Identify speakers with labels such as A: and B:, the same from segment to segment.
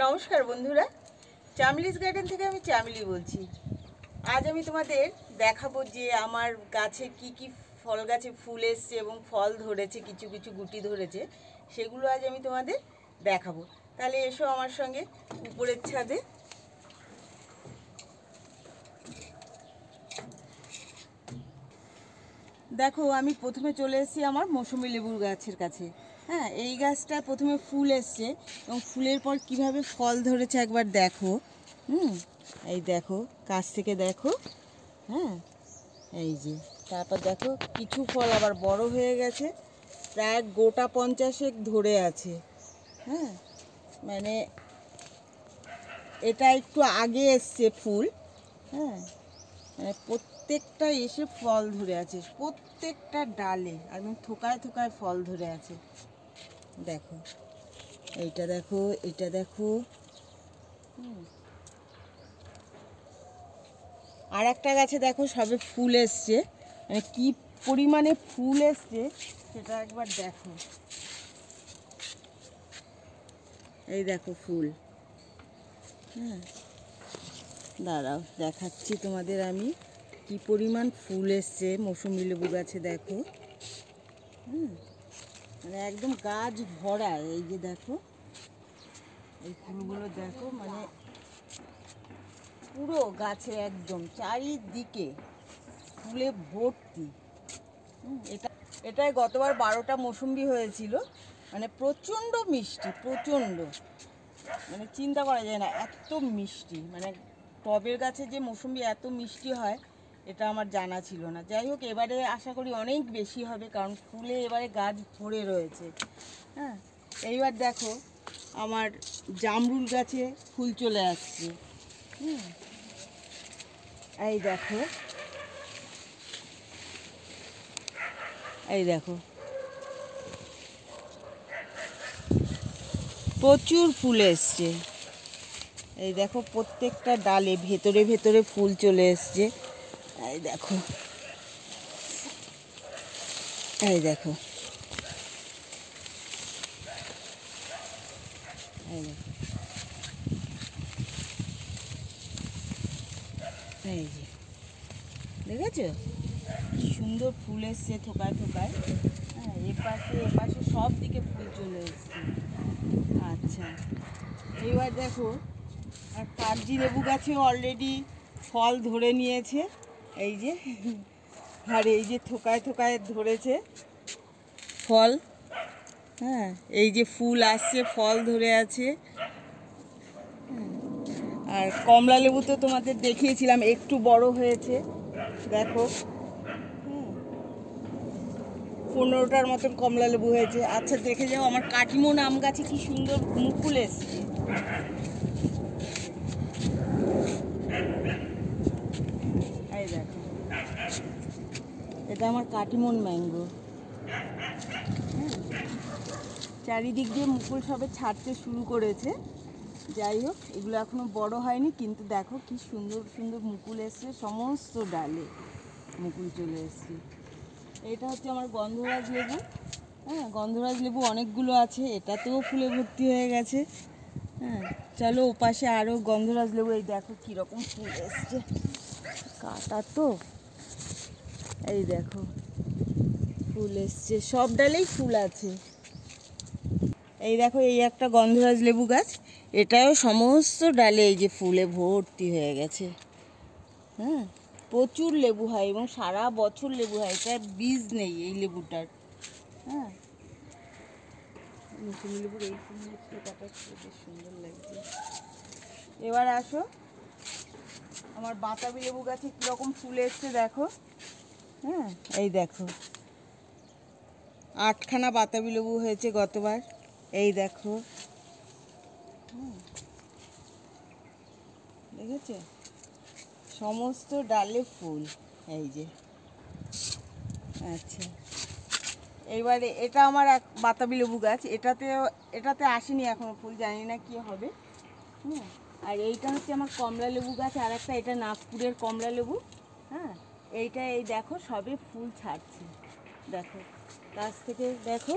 A: নমস্কার বন্ধুরা। চামলিস গার্ডেন থেকে আমি চামলি বলছি। আজ আমি তোমাদের দেখাবো যে আমার গাছে কি কি ফল গাছে ফুল এসছে এবং ফল ধরেছে, কিছু কিছু গুটি ধরেছে, সেগুলো আজ আমি তোমাদের দেখাবো। তাহলে এসো আমার সঙ্গে উপরের ছাদে। দেখো, আমি প্রথমে চলে এসেছি আমার মৌসুমি লেবুর গাছের কাছে। হ্যাঁ এই গাছটা প্রথমে ফুল এসছে এবং ফুলের পর কীভাবে ফল ধরেছে একবার দেখো। হুম, এই দেখো, কাছ থেকে দেখো। হ্যাঁ এই যে, তারপর দেখো কিছু ফল আবার বড় হয়ে গেছে, প্রায় গোটা পঞ্চাশেক ধরে আছে। হ্যাঁ মানে এটা একটু আগে এসছে ফুল। হ্যাঁ মানে প্রত্যেকটা এসে ফল ধরে আছে, প্রত্যেকটা ডালে, একদম থোকায় থোকায় ফল ধরে আছে। দেখো। এইটা দেখো, এটা দেখো। আর একটা গাছে দেখো, সবে ফুল এসছে। মানে কি পরিমাণে ফুল এসছে, সেটা একবার দেখো। এই দেখো ফুল। হ্যাঁ দাঁড়াও, দেখাচ্ছি তোমাদের আমি কি পরিমাণ ফুল এসছে। মৌসুমি লেবু গাছে দেখো। হুম। মানে একদম গাছ ভরা, এই যে দেখো। এই ফুলগুলো দেখো মানে পুরো গাছে একদম, চারিদিকে ফুলে ভর্তি। এটা, এটাই গতবার বারোটা মৌসুম্বি হয়েছিল। মানে প্রচণ্ড মিষ্টি, প্রচণ্ড। মানে চিন্তা করা যায় না, এত মিষ্টি। মানে টবের গাছে যে মৌসুম্বি এত মিষ্টি হয় এটা আমার জানা ছিল না। যাই হোক, এবারে আশা করি অনেক বেশি হবে, কারণ ফুলে এবারে গাছ ভরে রয়েছে। হ্যাঁ এইবার দেখো, আমার জামরুল গাছে ফুল চলে আসছে। এই দেখো এই দেখো। প্রচুর ফুল এসছে। এই দেখো, প্রত্যেকটা ডালে ভেতরে ভেতরে ফুল চলে এসছে। এই দেখো। এই দেখো। এই এই যে। দেখেছ? সুন্দর ফুল এসছে থোকায় থোকায়। হ্যাঁ এপাশে এপাশে সব দিকে ফুল চলে এসছে। আচ্ছা। এবার দেখো, আর কাগজি লেবু গাছে অলরেডি ফল ধরে নিয়েছে। এই যে আর এই যে থোকায় থোকায় ধরেছে ফল। হ্যাঁ এই যে ফুল আসছে ফল ধরে আছে। আর কমলা লেবু তো তোমাদের দেখিয়েছিলাম একটু বড় হয়েছে। দেখো। হুম, পনেরোটার মতন কমলা লেবু হয়েছে। আচ্ছা দেখে যাও আমার কাটিমন আম গাছে কি সুন্দর মুকুল এসছে এই দেখো এটা আমার কাটিমন ম্যাঙ্গো। চারিদিক দিয়ে মুকুল সবে ছাড়তে শুরু করেছে। যাই হোক, এগুলো এখনও বড় হয়নি, কিন্তু দেখো কি সুন্দর সুন্দর মুকুল এসছে, সমস্ত ডালে মুকুল চলে এসছে। এটা হচ্ছে আমার গন্ধরাজ লেবু। হ্যাঁ গন্ধরাজ লেবু অনেকগুলো আছে, এটাতেও ফুলে ভর্তি হয়ে গেছে। হ্যাঁ চলো ওপাশে আরও গন্ধরাজ লেবু, এই দেখো কীরকম ফুল এসছে। কাটা তো। এই দেখো, ফুল এসছে। সব ডালেই ফুল আছে। এই দেখো, এই একটা গন্ধরাজ লেবু গাছ। এটাও সমস্ত ডালে এই যে ফুলে ভর্তি হয়ে গেছে। হ্যাঁ প্রচুর লেবু হয় এবং সারা বছর লেবু হয়। এটা বীজ নেই এই লেবুটার। হ্যাঁ বেশ সুন্দর লাগছে। এবার আসো। আমার বাতাবি লেবু গাছে কীরকম ফুল এসছে দেখো। হ্যাঁ এই দেখো। আটখানা বাতাবি লেবু হয়েছে গতবার। এই দেখো। দেখেছ? সমস্ত ডালে ফুল, এই যে। আচ্ছা। এইবারে এটা আমার এক বাতাবি লেবু গাছ। এটাতে এটাতে আসেনি এখনও ফুল, জানি না কি হবে। হুম। আর এইটা হচ্ছে আমার কমলা লেবু গাছ আর একটা এটা নাগপুরের কমলা লেবু। হ্যাঁ। এইটা এই দেখো, সবে ফুল ছাড়ছে। দেখো গাছ থেকে দেখো,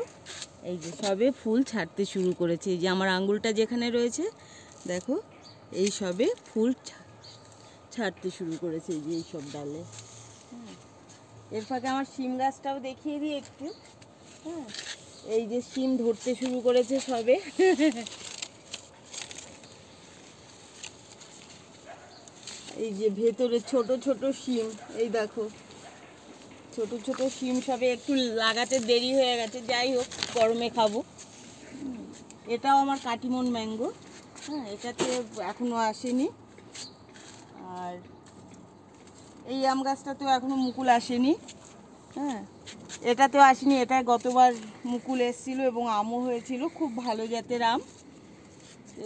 A: এই যে সবে ফুল ছাড়তে শুরু করেছে। এই যে আমার আঙ্গুলটা যেখানে রয়েছে, দেখো, এই সবে ফুল ছাড়তে শুরু করেছে এই যে এই সব ডালে। এর ফাঁকে আমার শিম গাছটাও দেখিয়ে দিই একটু। হ্যাঁ এই যে শিম ধরতে শুরু করেছে সবে। এই যে ভেতরে ছোট ছোট শিম, এই দেখো। ছোট ছোট শিম সবে একটু লাগাতে দেরি হয়ে গেছে, যাই হোক, গরমে খাব। এটাও আমার কাটিমন ম্যাঙ্গো। হ্যাঁ এটাতে এখনও আসেনি। আর এই আম গাছটাতেও এখনও মুকুল আসেনি। হ্যাঁ এটাতেও আসেনি এটা গতবার মুকুল এসেছিল এবং আমও হয়েছিল, খুব ভালো জাতের আম।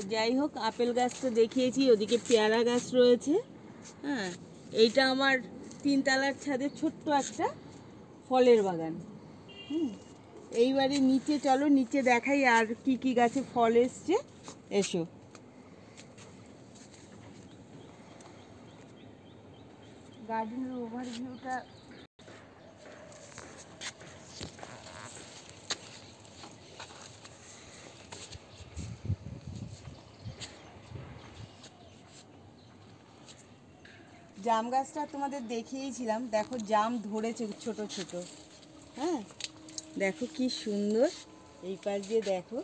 A: যাই হোক, আপেল গাছ তো দেখিয়েছি, ওদিকে পেয়ারা গাছ রয়েছে। হ্যাঁ এইটা আমার তিনতলার ছাদে ছোট্ট একটা ফলের বাগান। হুম, এইবারে নিচে চলো, নিচে দেখাই আর কি কি গাছে ফল এসছে। এসো। গার্ডেনের ওভারভিউটা জাম গাছটা তোমাদের দেখিয়েছিলাম। দেখো জাম ধরেছে ছোট ছোট। হ্যাঁ? দেখো কি সুন্দর। এই পাশ দিয়ে দেখো।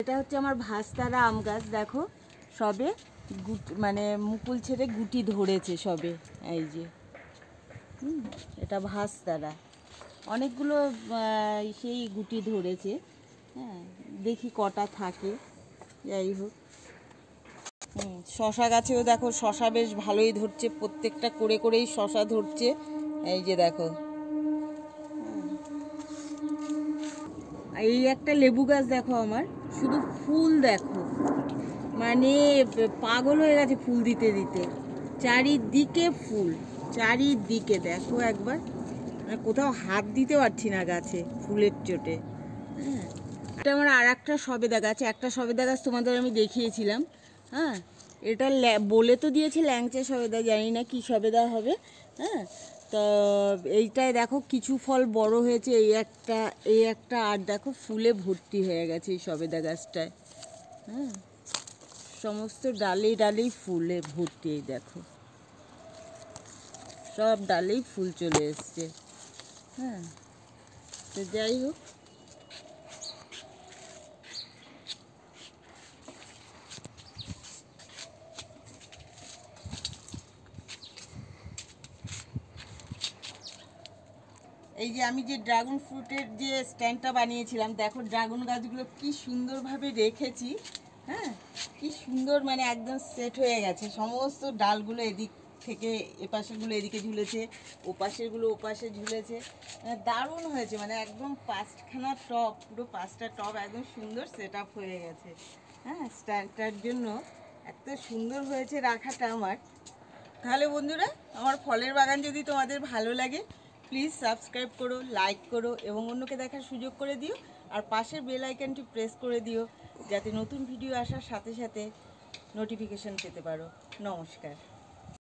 A: এটা হচ্ছে আমার ভাস্তারা আম গাছ, দেখো। সবে মানে মুকুল ছেড়ে গুটি ধরেছে সবে, এই যে। এটা ভাস্তারা। অনেকগুলো সেই গুটি ধরেছে। হ্যাঁ দেখি কটা থাকে। যাই হোক। শশা গাছেও দেখো, শশা বেশ ভালোই ধরছে। প্রত্যেকটা করে করেই শশা ধরছে। এই যে দেখো। এই একটা লেবু গাছ দেখো আমার। শুধু ফুল দেখো। মানে পাগল হয়ে গেছে ফুল দিতে দিতে। চারিদিকে ফুল। চারিদিকে দেখো একবার। মানে কোথাও হাত দিতে পারছি না গাছে ফুলের চোটে। হ্যাঁ। এটা আমার আর একটা সবেদা গাছ, একটা সবেদা গাছ তোমাদের আমি দেখিয়েছিলাম হ্যাঁ? এটা বলে তো দিয়েছে ল্যাংচা সবেদা, জানি না কি সবেদা হবে হ্যাঁ? তো এইটায় দেখো কিছু ফল বড় হয়েছে, এই একটা এই একটা, আর দেখো ফুলে ভর্তি হয়ে গেছে এই সবেদা গাছটায় হ্যাঁ? সমস্ত ডালে ডালেই ফুলে ভর্তি, এই দেখো। সব ডালেই ফুল চলে এসছে হ্যাঁ? তো যাই হোক এই যে আমি যে ড্রাগন ফ্রুটের যে স্ট্যান্ডটা বানিয়েছিলাম, দেখো ড্রাগন গাছগুলো কি সুন্দরভাবে রেখেছি হ্যাঁ? কি সুন্দর মানে একদম সেট হয়ে গেছে। সমস্ত ডালগুলো এদিক থেকে এপাশেরগুলো এদিকে ঝুলেছে, ওপাশেরগুলো ওপাশে ঝুলেছে। মানে দারুণ হয়েছে মানে একদম পাঁচখানা টপ পুরো পাঁচটা টপ একদম সুন্দর সেট আপ হয়ে গেছে হ্যাঁ? স্ট্যান্ডটার জন্য এত সুন্দর হয়েছে রাখাটা আমার। তাহলে বন্ধুরা, আমার ফলের বাগান যদি তোমাদের ভালো লাগে প্লিজ সাবস্ক্রাইব করো লাইক করো এবং অন্যকে দেখার সুযোগ করে দিও। আর পাশের বেল আইকনটি প্রেস করে দিও, যাতে নতুন ভিডিও আসার সাথে সাথে নোটিফিকেশন পেতে পারো। নমস্কার।